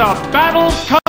the battles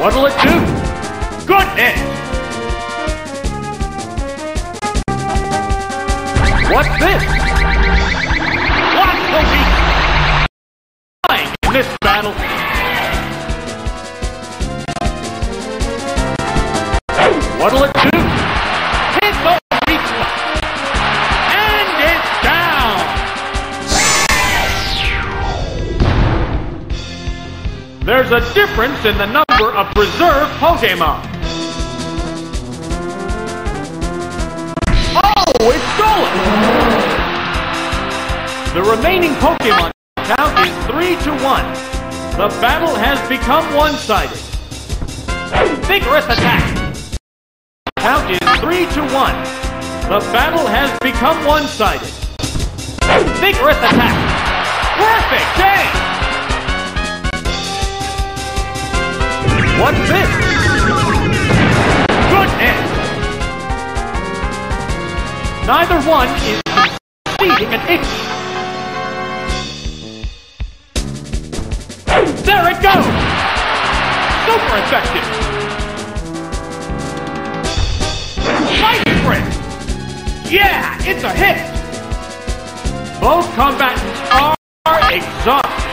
What'll it do? Goodness! What's this? Watch the weak flying in this battle. What'll it do? Hit the weak. And it's down. There's a difference in the number of preserved Pokemon. Oh, it's stolen! The remaining Pokemon count is 3 to 1. The battle has become one-sided. Vigorous attack! Count is 3 to 1. The battle has become one-sided. Vigorous attack! Perfect What's this? Goodness! Neither one is conceding an inch. There it goes! Super effective! Lightning Break! Yeah, it's a hit! Both combatants are exhausted.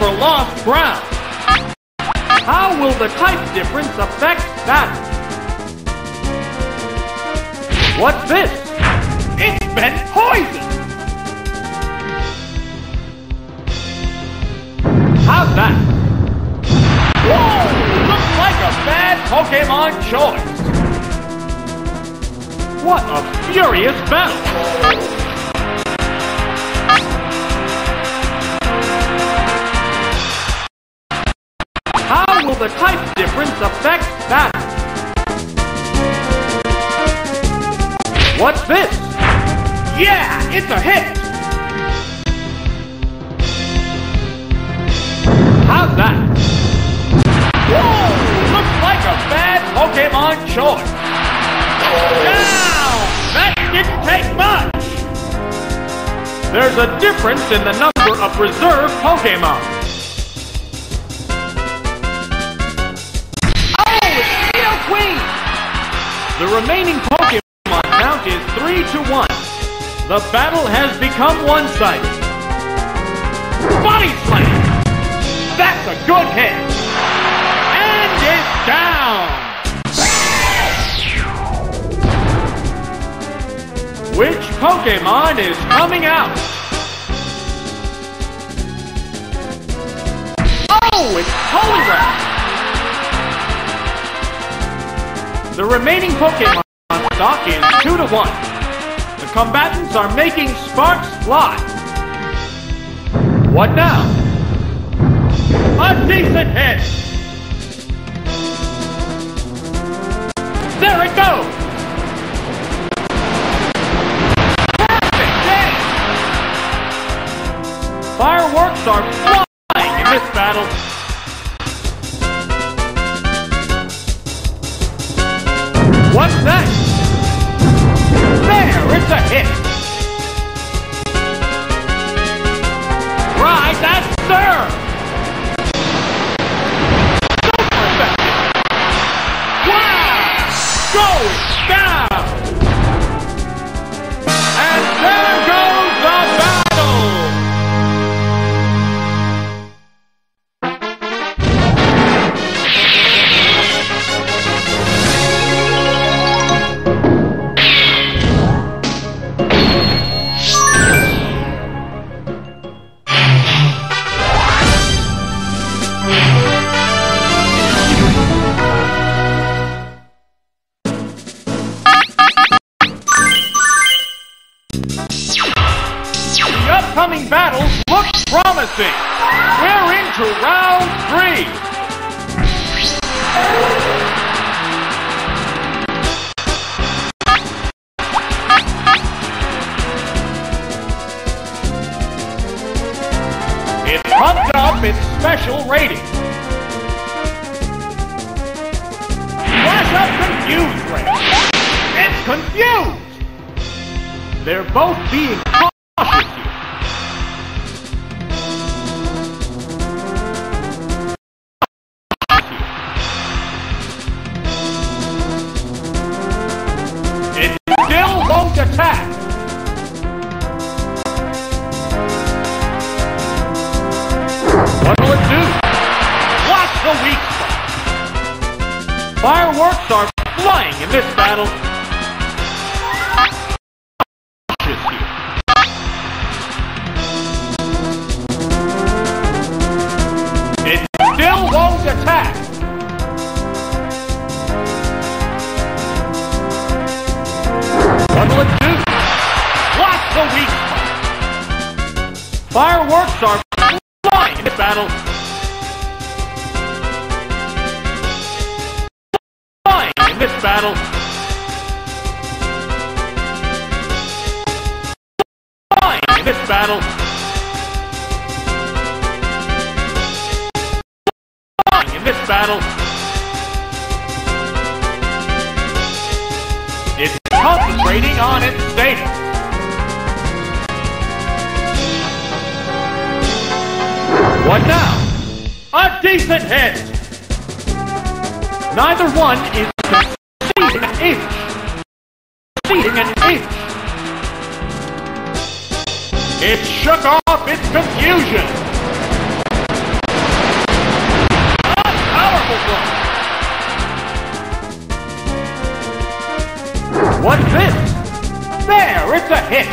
For lost ground. How will the type difference affect that? What's this? It's been poisoned! How's that? Whoa! Looks like a bad Pokemon choice! What a furious battle! The type difference affects that? What's this? Yeah, it's a hit! How's that? Whoa! Looks like a bad Pokemon choice. Down! That didn't take much! There's a difference in the number of reserve Pokemon. The remaining Pokemon count is 3 to 1. The battle has become one-sided. Body Slam! That's a good hit! And it's down! Which Pokemon is coming out? Oh, it's Poliwrath! The remaining Pokemon stock is 2 to 1. The combatants are making sparks fly. What now? A decent hit! There it goes! Perfect! Fireworks are flying in this battle. Fireworks are flying in this battle. It still won't attack. The. Fireworks are flying in this battle. This battle. Flying in this battle. Flying in this battle. It's concentrating on its status. What now? A decent hit! Neither one is Feeding an inch! Feeding an inch! It shook off its confusion! Powerful blow! What's this? There, it's a hit!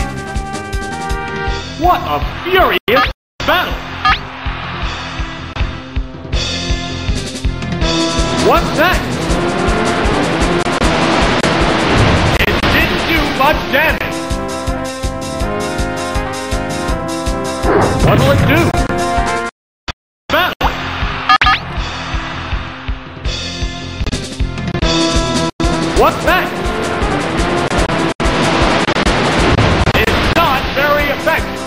What a furious battle! What's that? Much damage! What'll it do? What's that? It's not very effective.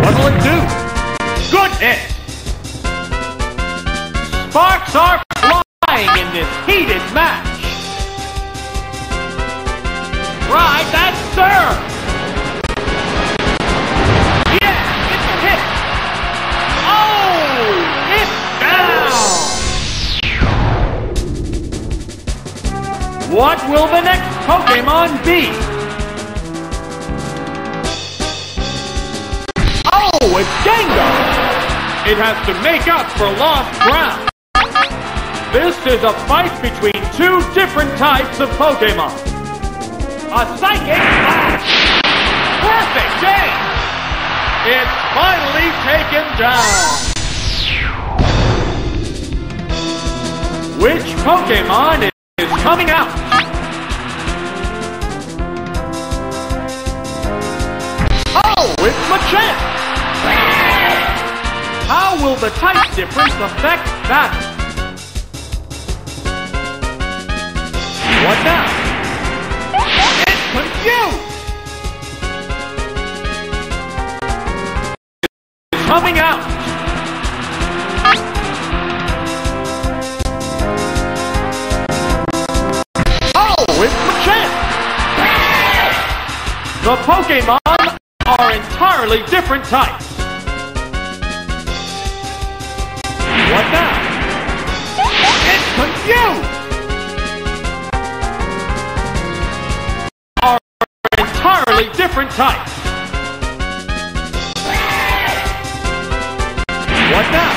What'll it do? Good hit! Sparks are flying in this heated match. That's serve! Yeah, it's a hit! Oh, it's down! What will the next Pokemon be? Oh, it's Gengar! It has to make up for lost ground. This is a fight between two different types of Pokemon. A Psychic Blast! Perfect game! It's finally taken down! Which Pokemon is coming out? Oh, it's Machamp! How will the type difference affect that? What now? Coming out! Oh, it's Machamp! The Pokemon are entirely different types. What now? It's confused! Are entirely different types. What now?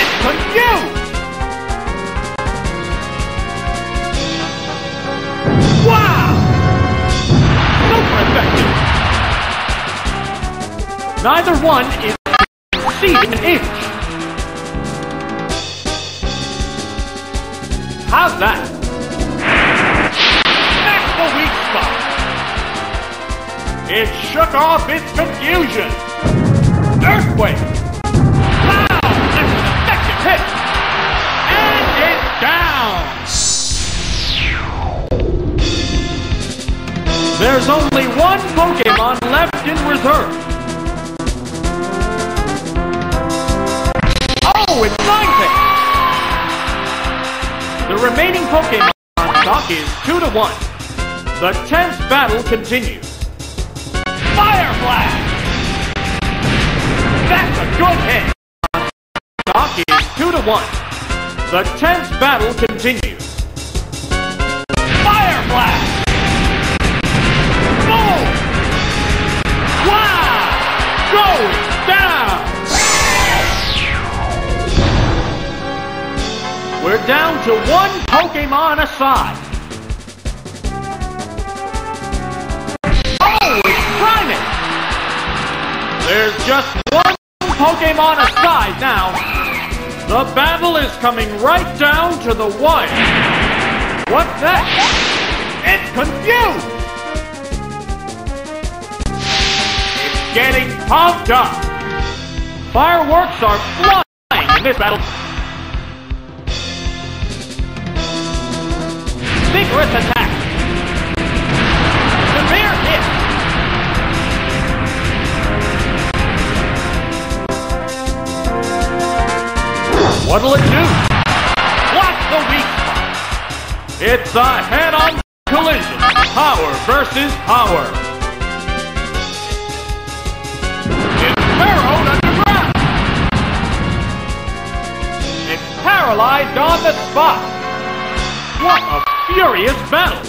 It's confused! Wow! Super effective! Neither one is exceeding an inch. How's that? That's the weak spot. It shook off its confusion. Earthquake. Hit. And it's down. There's only one Pokemon left in reserve. Oh, it's Ninetales! The remaining Pokemon stock is 2 to 1. The tense battle continues. Fire Blast! That's a good hit! Stock is 2 to 1. The tense battle continues. Fire Blast! Boom! Wow! Going down! We're down to one Pokemon aside. Oh! There's just one Pokemon aside now. The battle is coming right down to the wire. What's that? It's confused! It's getting pumped up. Fireworks are flying in this battle. Vigorous attack. What'll it do? What's the spot? It's a head-on collision. Power versus power. It's burrowed underground. It's paralyzed on the spot. What a furious battle!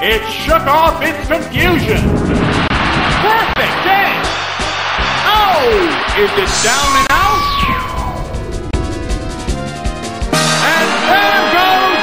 It shook off its confusion! Perfect game! Oh! Is it down and out? and goes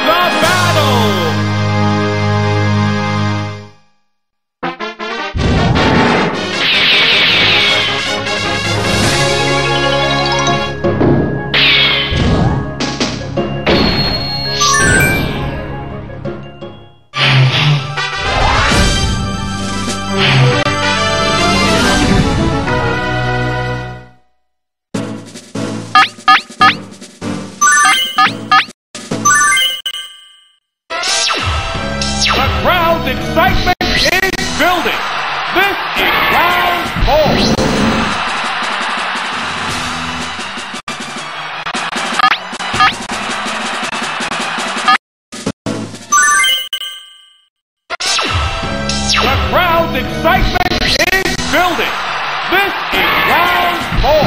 building. This is round four.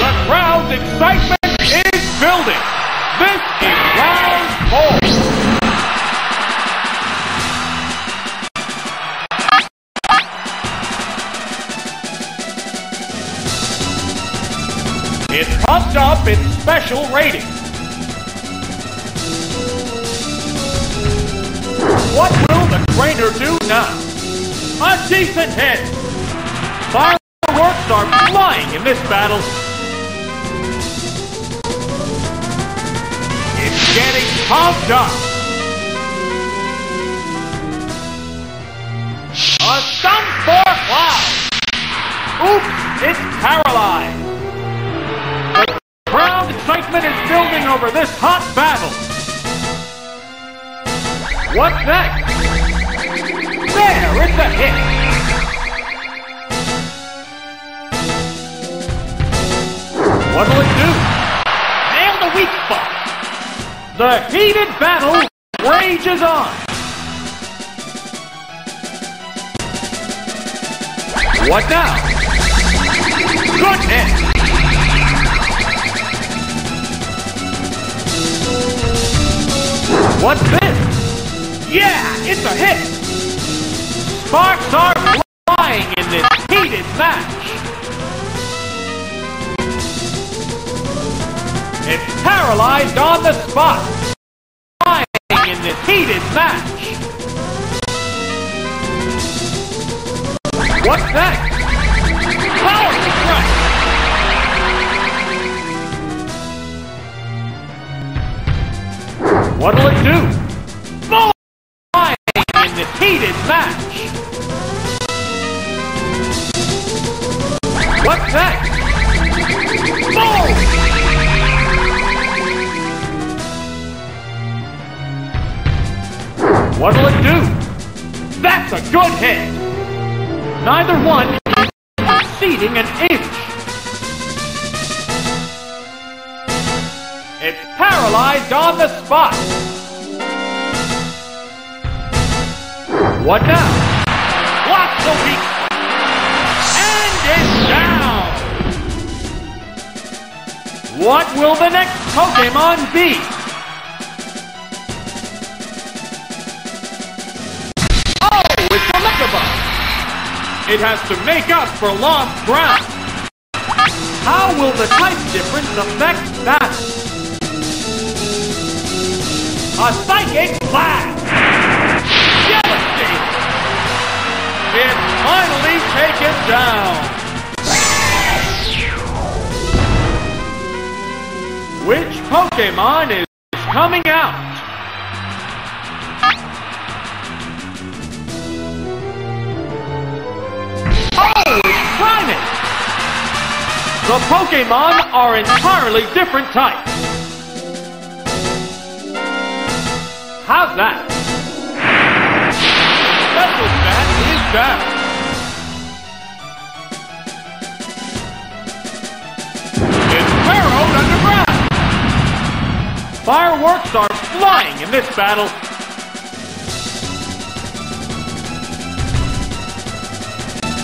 The crowd's excitement is building. This is round four. It's pumped up in special ratings. Trainer do now? A decent hit. Fireworks are flying in this battle. It's getting pumped up. A stun for Cloud. Oops, it's paralyzed. Crowd excitement is building over this hot battle. What's next? There, it's a hit. What'll it do? Nail the weak spot. The heated battle rages on. What now? Goodness! What's this? Yeah, it's a hit. Sparks are flying in this heated match. It's paralyzed on the spot. Flying in this heated match. What's? Powerful strike. What'll it do? Be? Oh, it's Electabuzz. It has to make up for lost ground. How will the type difference affect that? A psychic blast! Devastating! It's finally taken down! Which Pokemon is coming out? Oh, it's! The Pokemon are entirely different types. How's that? Special Bat is down. Fireworks are flying in this battle.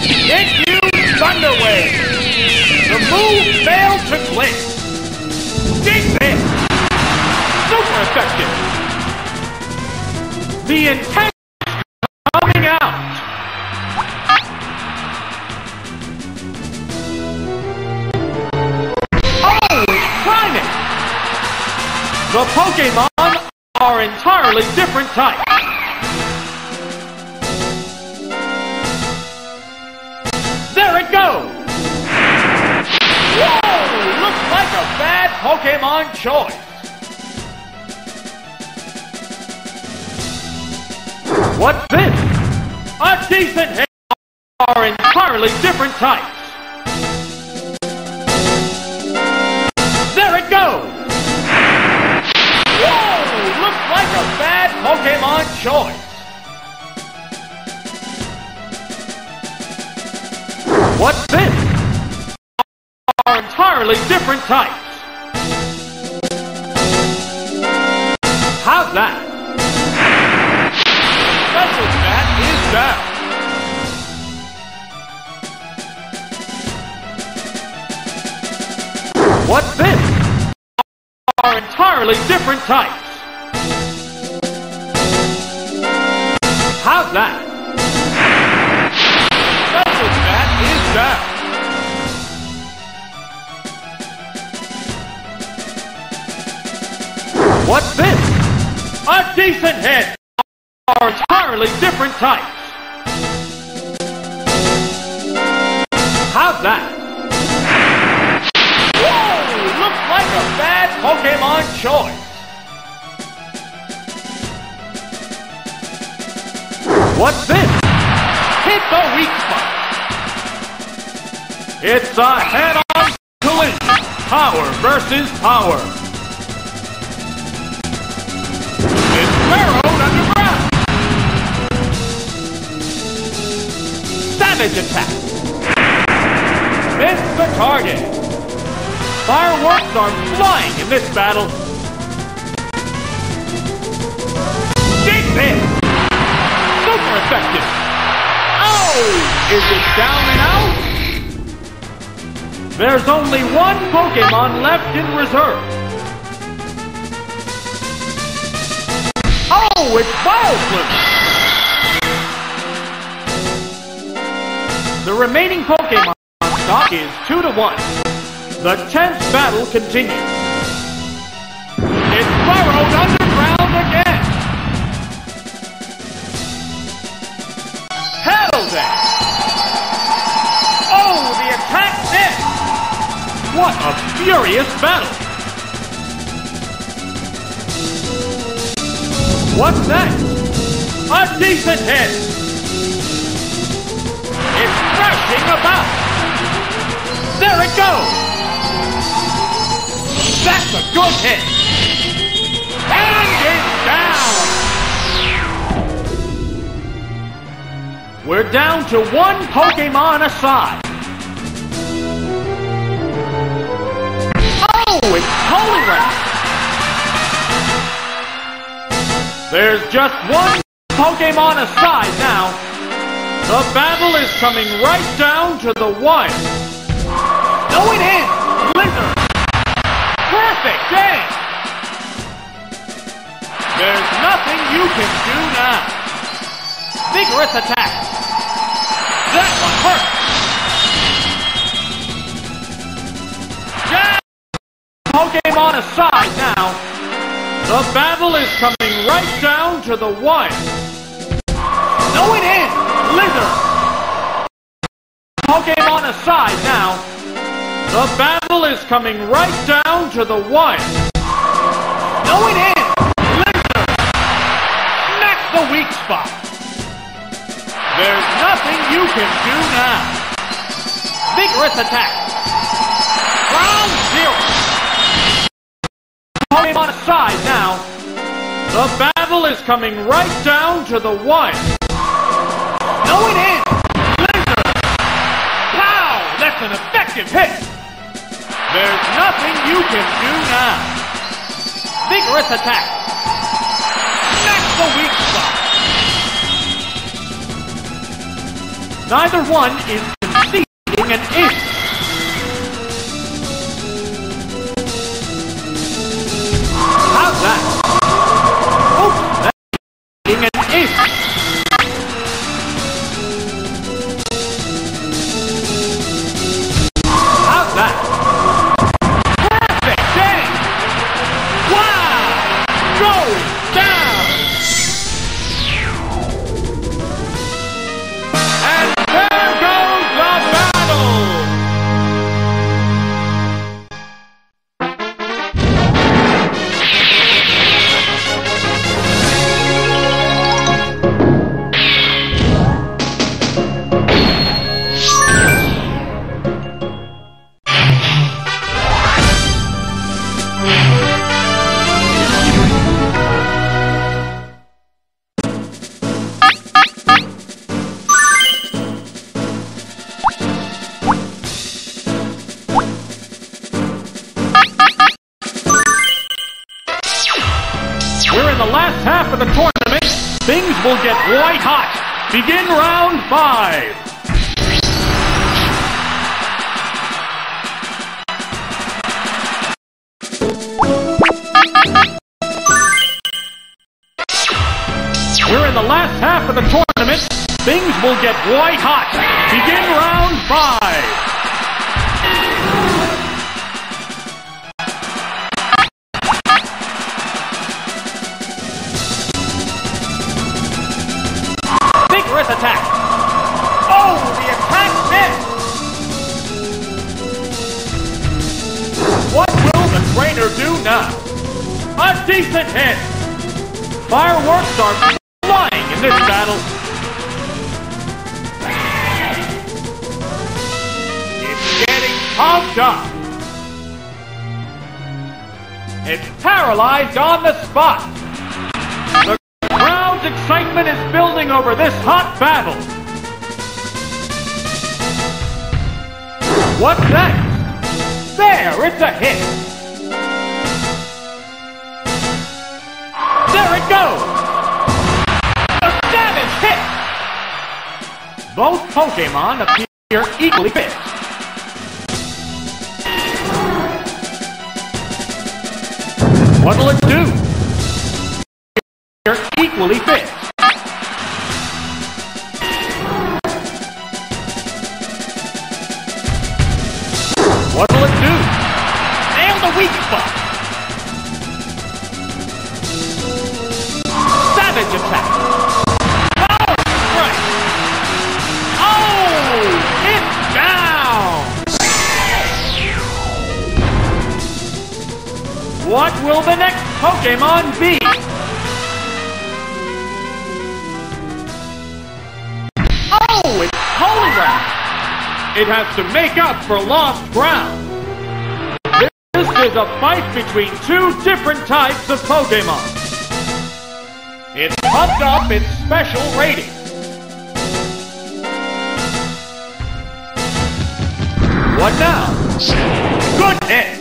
It used Thunder Wave. The move failed to click. Dig this. Super effective. The intent Pokemon are entirely different types. There it goes! Whoa! Looks like a bad Pokemon choice. What's this? A decent hit are entirely different types. Choice. What's this? Are entirely different types. How's that? Special Bat is down. What's this? Are entirely different types. How's that? Celtics bat is down. What's this? A decent hit. Are entirely different types. How's that? Whoa! Looks like a bad Pokemon choice. What's this? Hit the weak spot. It's a head-on collision. Power versus power. It's burrowed underground. Savage attack. Miss the target. Fireworks are flying in this battle. Dig this. Super effective. Oh! Is it down and out? There's only one Pokemon left in reserve. Oh, it's Vileplume! The remaining Pokemon stock is 2 to 1. The tense battle continues. It's burrowed underground What a furious battle! What's next? A decent hit! It's crashing about! There it goes! That's a good hit! And it's down! We're down to one Pokemon aside. There's just one Pokemon aside now. The battle is coming right down to the wire. No, it is! Blizzard! Perfect game! There's nothing you can do now. Vigorous attack! That one hurt! Pokemon aside now. The battle is coming right down to the wire. No, it is! Blizzard! Pokemon aside now. The battle is coming right down to the wire. No, it is! Blizzard! Smack the weak spot. There's nothing you can do now. Vigorous attack. Round zero. Pokemon aside now. The battle is coming right down to the wire. No, it is! Blizzard! Pow! That's an effective hit! There's nothing you can do now. Vigorous attack. Smack the weak spot. Neither one is conceding an inch. It's paralyzed on the spot. The crowd's excitement is building over this hot battle. What's that? There, it's a hit. There it goes. A savage hit. Both Pokemon appear equally fit. What'll it do? They're equally fit. What'll it do? Nail the weak spot. What will the next Pokemon be? Oh, it's Poliwrath! It has to make up for lost ground. This is a fight between two different types of Pokemon. It's pumped up its special rating. What now? Good hit!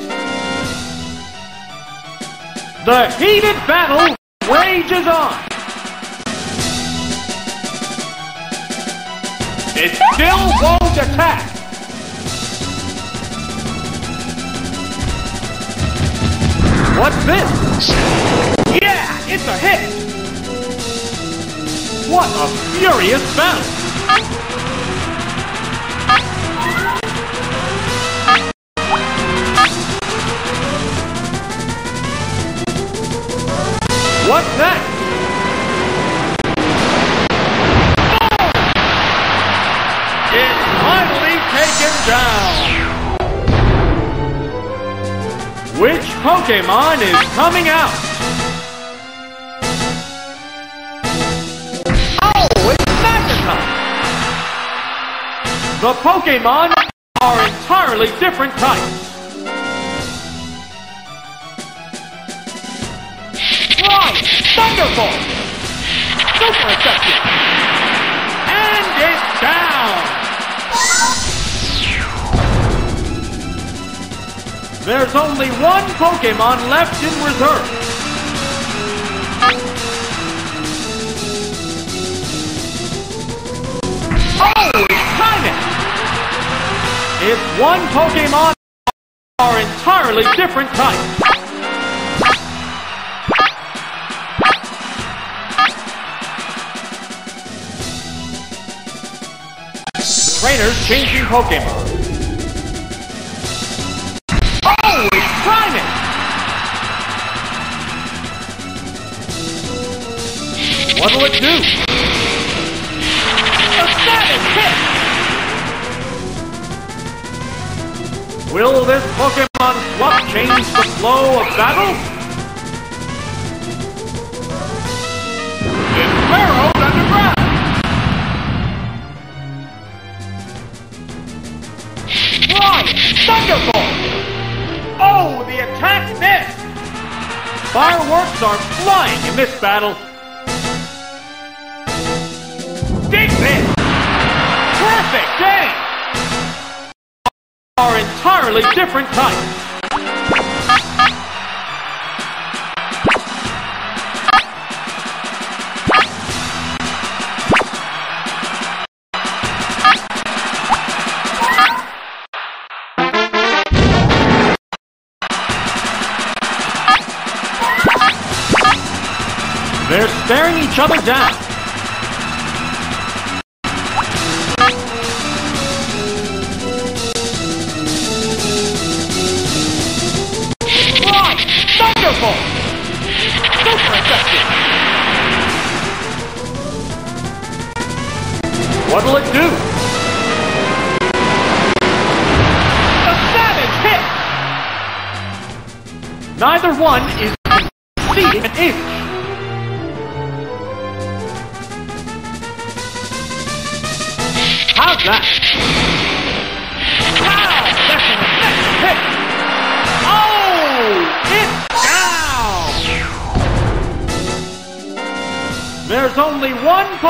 The heated battle rages on. It still won't attack. What's this? Yeah, it's a hit. What a furious battle. What's next? It's finally taken down! Which Pokemon is coming out? Oh, it's Magneton! The Pokemon are entirely different types. Thunderbolt! Super effective! And it's down! There's only one Pokemon left in reserve. Oh, it's Kynet! It's one Pokemon are entirely different types. Trainer's changing Pokemon. Oh, it's Primeape! What'll it do? A savage hit! Will this Pokemon swap change the flow of battle? Flying Thunderbolt! Oh, the attack missed! Fireworks are flying in this battle. Big hit! Perfect game! Are entirely different types. Each other down.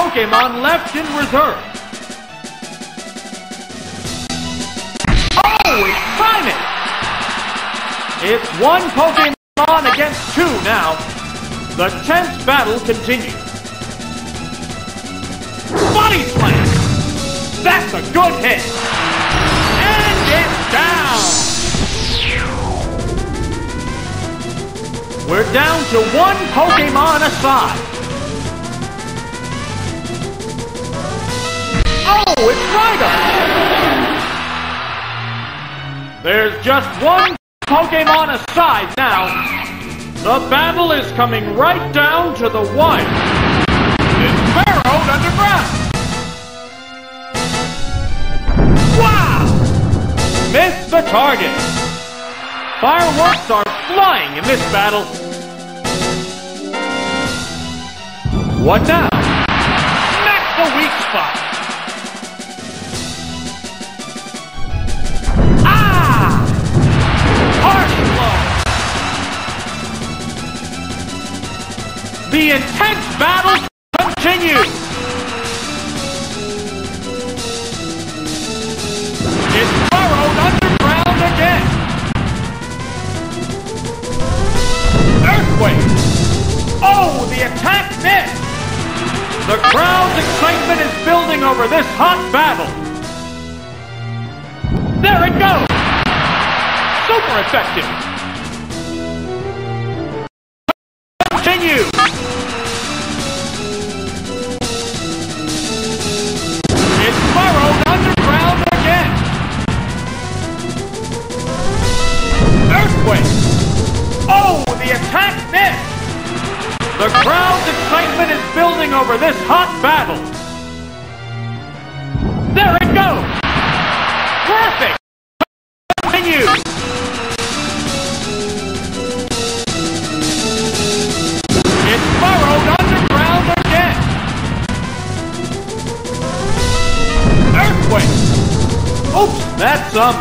Pokemon left in reserve. Oh, it's. It's one Pokemon against two now. The tense battle continues. Body Slam! That's a good hit! And it's down! We're down to one Pokemon aside. Oh, it's Rhydon! There's just one Pokemon aside now. The battle is coming right down to the wire. It's burrowed underground. Wow! Missed the target. Fireworks are flying in this battle. What now? Smack the weak spot. The intense battle continues. It's burrowed underground again. Earthquake. Oh, the attack missed. The crowd's excitement is building over this hot battle. There it goes. Super effective. It's burrowed underground again. Earthquake. Oh, the attack missed. The crowd's excitement is building over this hot battle.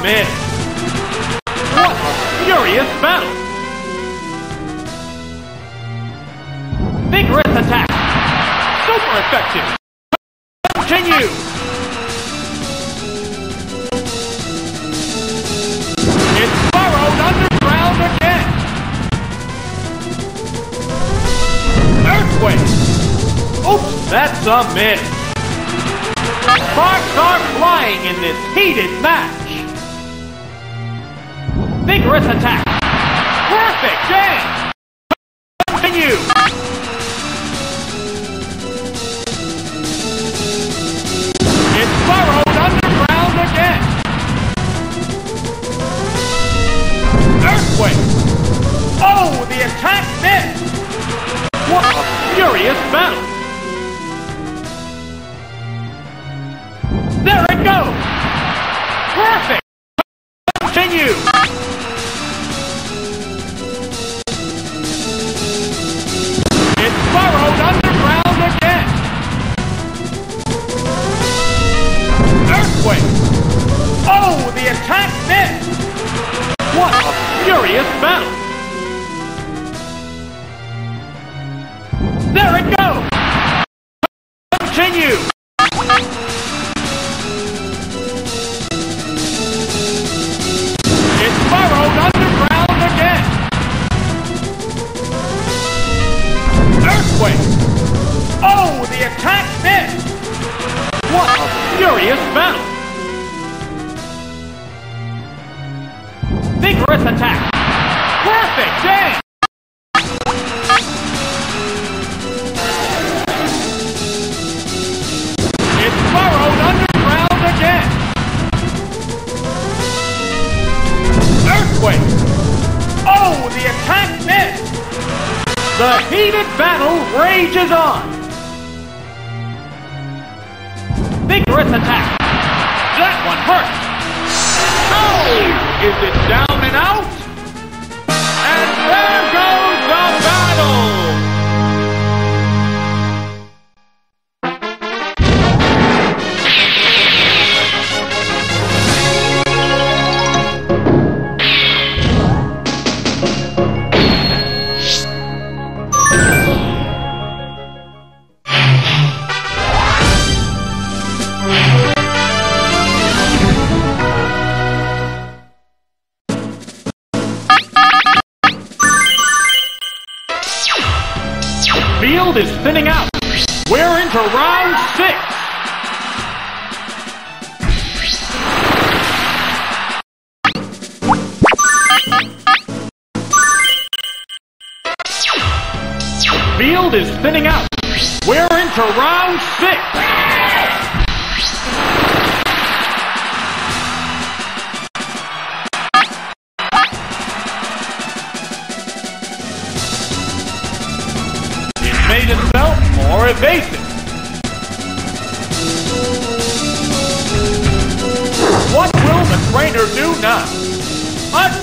Miss. What a furious battle. Vigorous attack. Super effective. Continue. It's burrowed underground again. Earthquake. Oops, that's a miss. Sparks are flying in this heated match. Vigorous attack. Perfect jam. Continue. It's burrowed underground again. Earthquake. Oh, the attack missed. What a furious battle. There it goes. Perfect. Continue. Furious battle! There it goes! Continue! Underground again! Earthquake! Oh, the attack missed! What a furious battle! Vigorous attack! Perfect! It's burrowed underground again! Earthquake! Oh, the attack missed! The heated battle rages on! Vigorous attack! That one hurts! Oh! Is it down and out?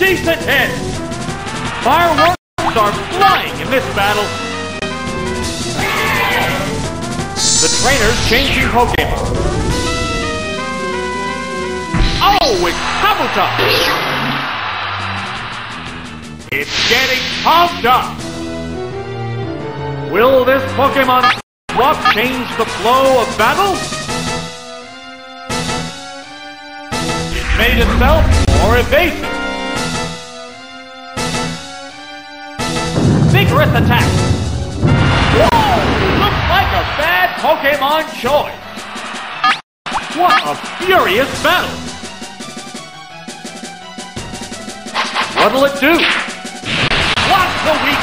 Decent hit! Fireworks are flying in this battle. The trainer's changing Pokemon. Oh, it's Kabuto! It's getting pumped up! Will this Pokemon swap change the flow of battle? It made itself more evasive. Vigorous attack. Whoa! Looks like a bad Pokemon choice. What a furious battle. What'll it do? What's the weak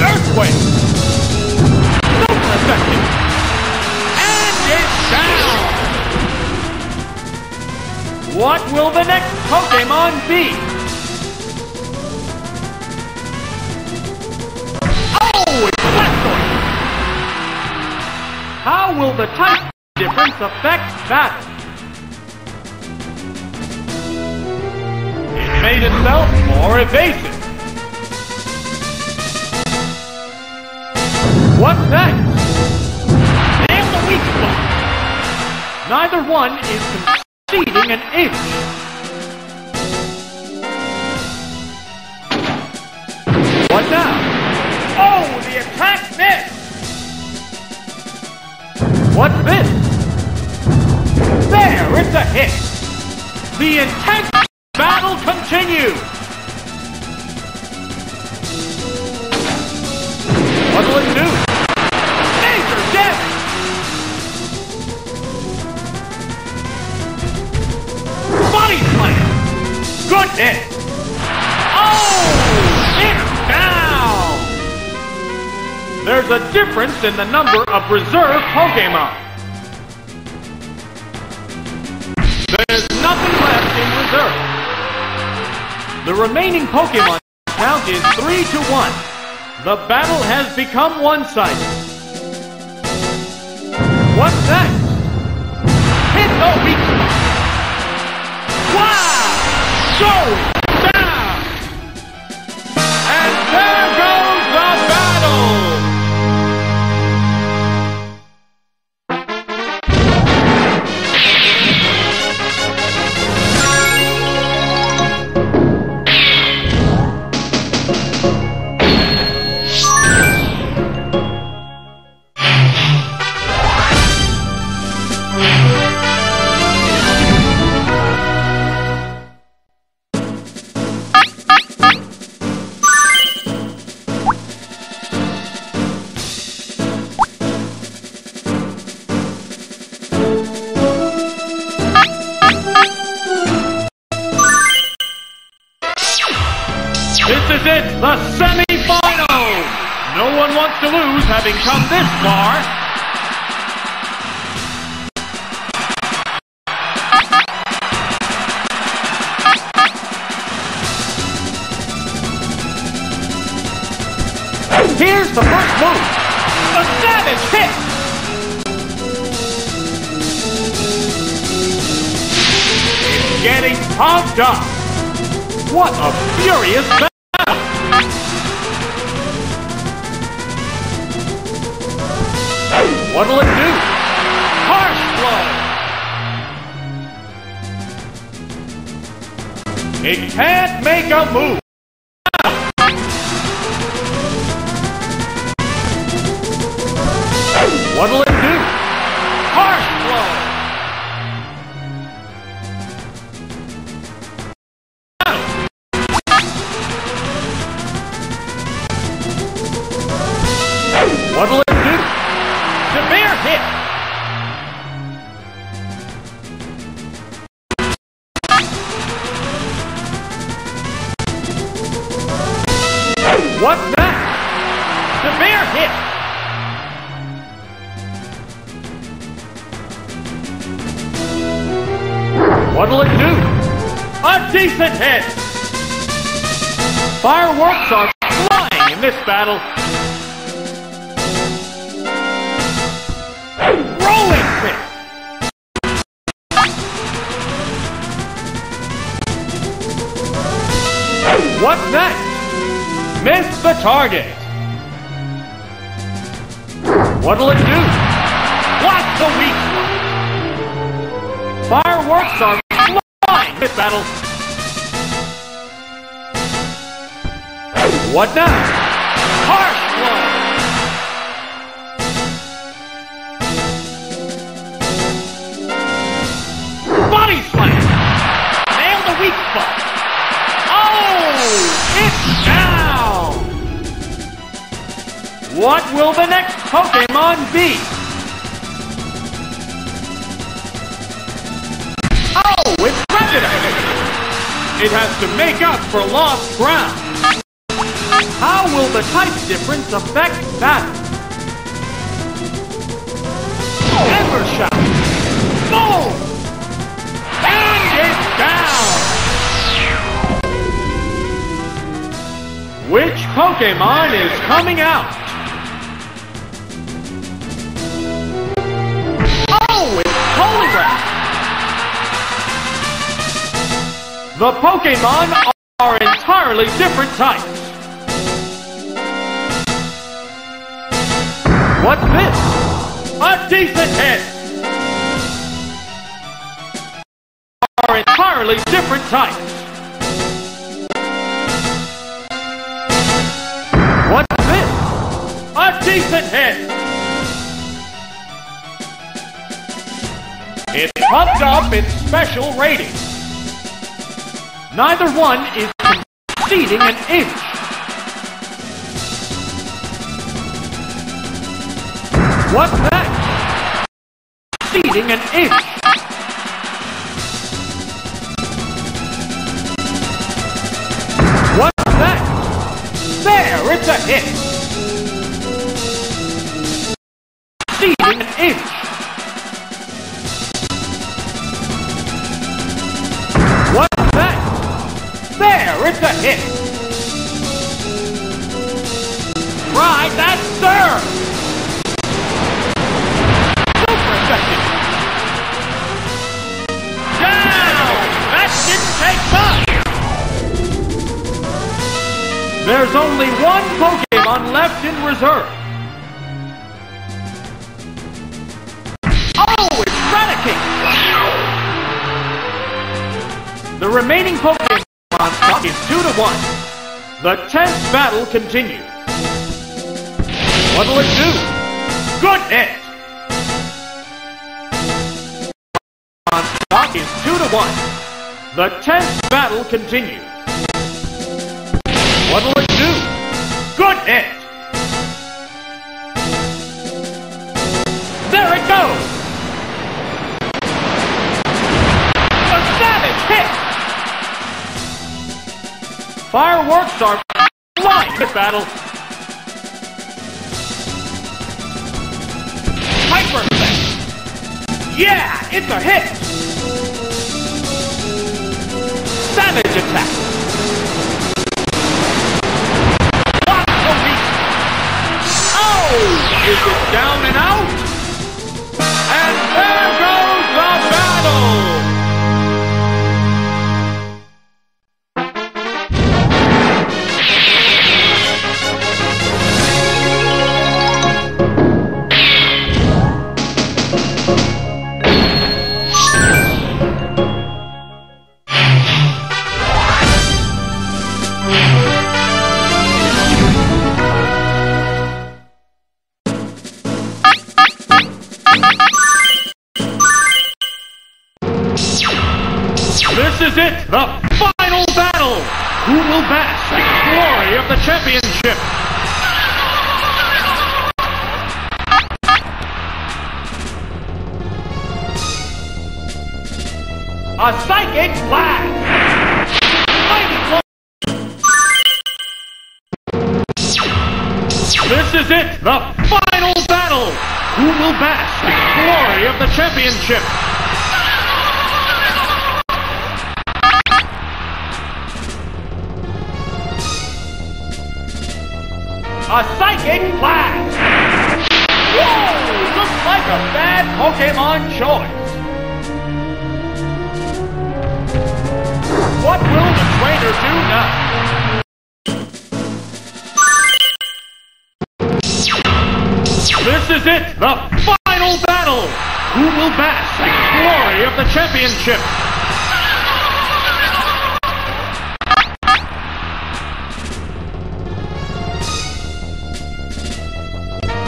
Earthquake! Super effective! What will the next Pokemon be? Oh, it's Blastoise! How will the type difference affect battle? It made itself more evasive. What's next? Nail the weak spot. Neither one is conceding an inch. What now? Oh, the attack missed. What's this? There, it's a hit. The intense battle continues. In the number of reserve Pokemon. There's nothing left in reserve. The remaining Pokemon count is 3 to 1. The battle has become one-sided. What's that? Hit. Wow! Down! And there goes the battle! Move. A savage hit. It's getting pumped up. What a furious battle! What'll it do? Harsh blow! It can't make a move! What'll battle. Oh! It's down! What will the next Pokemon be? Oh, it's Predator! It has to make up for lost ground. How will the type difference affect that? Ember Shout! Which Pokemon is coming out? Oh, it's Poliwrath! The Pokemon are entirely different types. What's this? A decent hit! Are entirely different types. Decent hit! It pumped up its special rating. Neither one is conceding an inch. What's that? Conceding an inch. What's that? There, it's a hit. An inch. What's that? There, it's a hit. Try that, sir. Super effective. Down. That didn't take much. There's only one Pokemon left in reserve. It's The remaining Pokemon stock is 2 to 1. The tenth battle continues. What'll it do? Good hit! Stock is 2 to 1. The tenth battle continues. What'll it do? Good hit! There it goes! Fireworks are flying in this battle. Hyper effect. Yeah, it's a hit. Savage attack. Block the weak. Oh, is it down and out? The final battle! Who will bask in glory of the championship? A psychic blast! Whoa! Looks like a bad Pokemon choice. What will the trainer do now? This is it, the final battle! Who will bask in glory of the championship?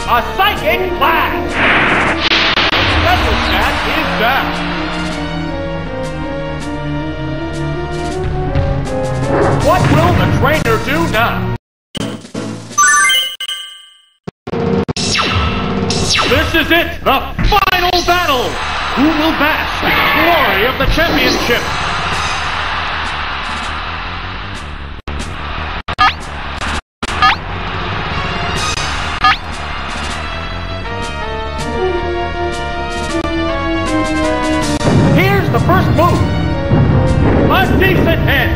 A psychic blast! Special stat is down. What will the trainer do now? This is it, the final battle! Who will bask in the glory of the championship? Here's the first move. A decent hit.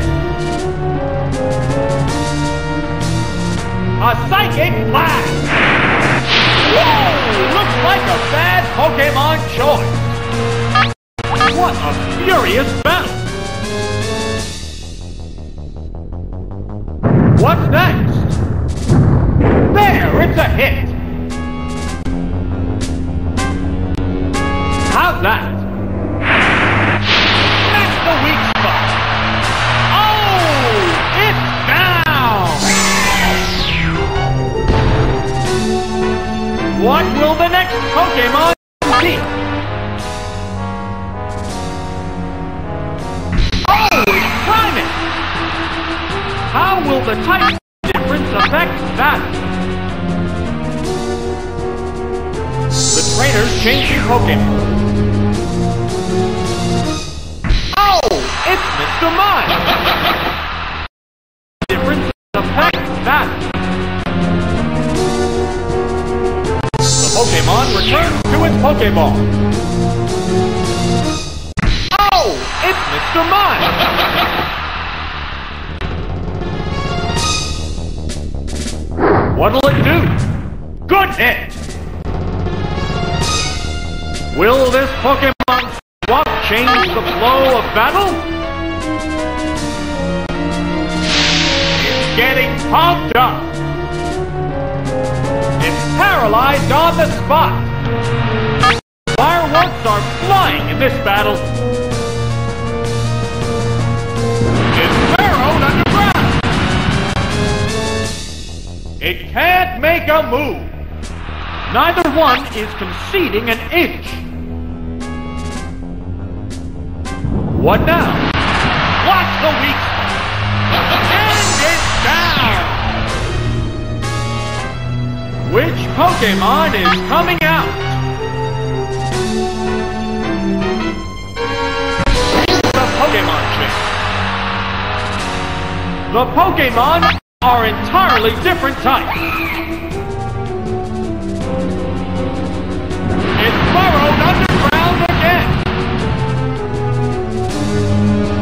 A psychic blast. Looks like a bad Pokemon choice. What a furious battle. What's next? There, it's a hit. How's that? Pokemon be? Oh, it's Primeape. How will the type difference affect that? The trainer's changing Pokemon. Oh, it's Mr. Mime! Difference affects that. Pokemon returns to its Pokeball. Oh, it's Mr. Mime! What'll it do? Good hit! Will this Pokemon swap change the flow of battle? It's getting pumped up. Paralyzed on the spot. Fireworks are flying in this battle. It's burrowed underground. It can't make a move. Neither one is conceding an inch. What now? Watch the weak Which Pokemon is coming out? The Pokemon chip. The Pokemon are entirely different types. It's burrowed underground again.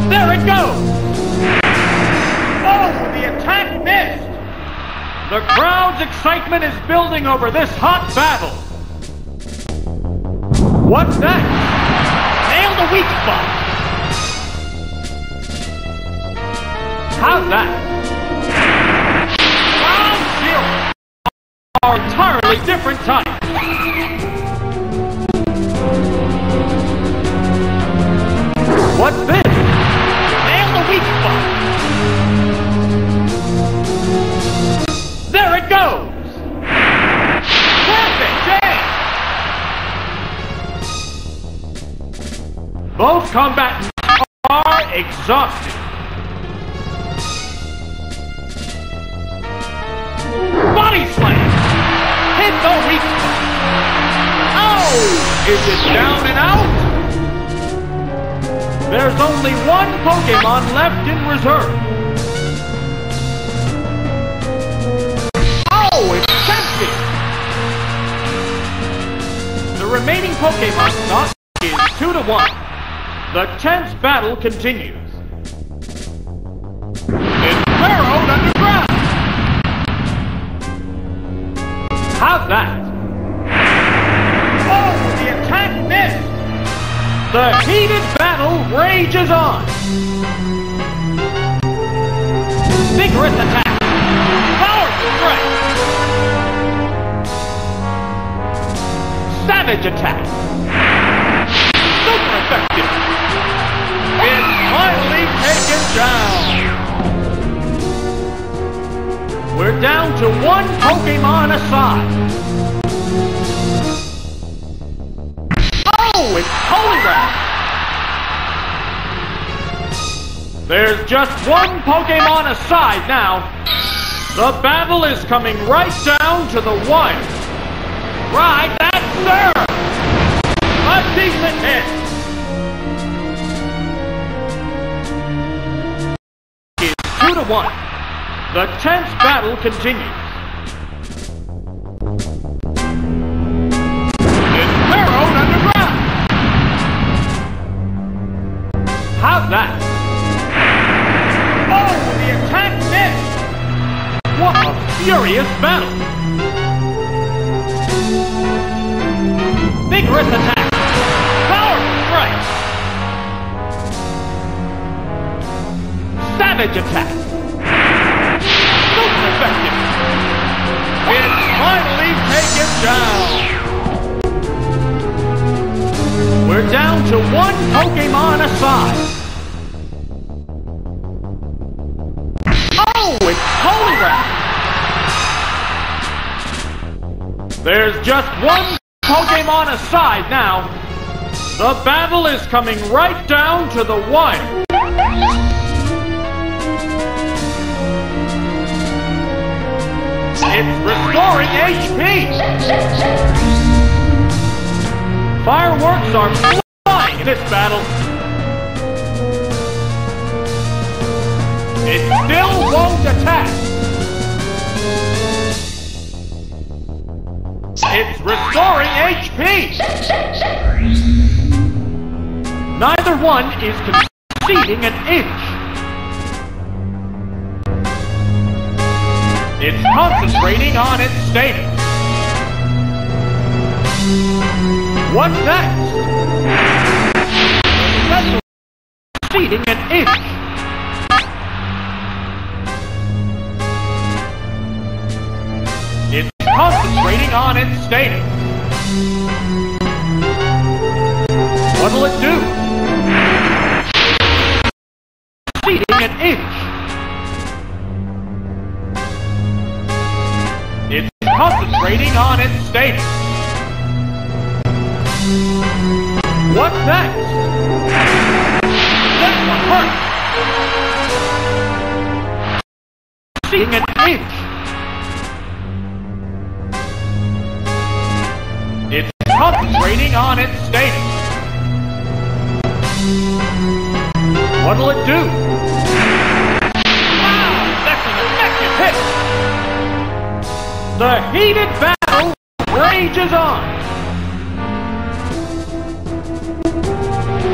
There it goes! The crowd's excitement is building over this hot battle. What's that? Nail the weak spot. How's that? Ground Zero are entirely different types. What's this? Both combatants are exhausted. Body slam! Hit the spot! Oh! Is it down and out? There's only one Pokemon left in reserve. Oh, it's Chansey! The remaining Pokemon stock is 2 to 1. The tense battle continues. It's burrowed underground! How's that? Oh, the attack missed! The heated battle rages on! Vigorous attack! Powerful strike! Savage attack! Super effective! Finally taken down! We're down to one Pokemon aside! Oh, it's Poliwrath! There's just one Pokemon aside now. The battle is coming right down to the wire. Right, that's there! A decent hit! Two to one. The tense battle continues. Underground! How's that? Oh, the attack missed! What a furious battle! Vigorous attack! Savage attack! Super effective! It's finally taken down! We're down to one Pokemon aside! Oh, it's Poliwrath! There's just one Pokemon aside now. The battle is coming right down to the wire. It's restoring HP! Fireworks are flying in this battle. It still won't attack. It's restoring HP! Neither one is conceding an inch. It's concentrating on its status. What's next? Conceding an inch. It's concentrating on its status. What'll it do? Concentrating on its status. What's next? This one hurts. Seeing an inch. It's concentrating on its status. What'll it do? Heated battle rages on.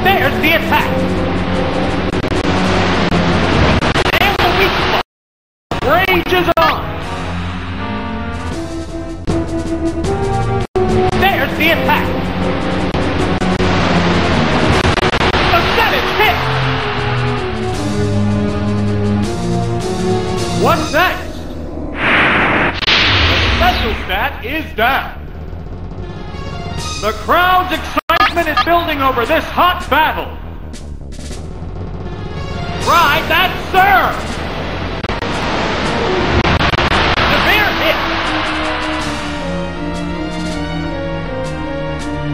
There's the attack. And the weak spot rages on. There's the attack. What's next? special stat is down. The crowd's excitement is building over this hot battle. Right, that's sir. Severe hit.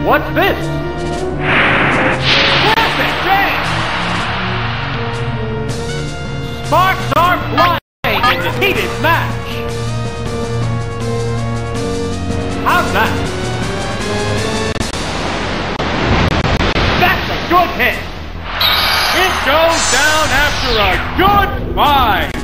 What's this? Perfect dance. Sparks are flying in this heated match. How's that? That's a good hit. It goes down after a good fight.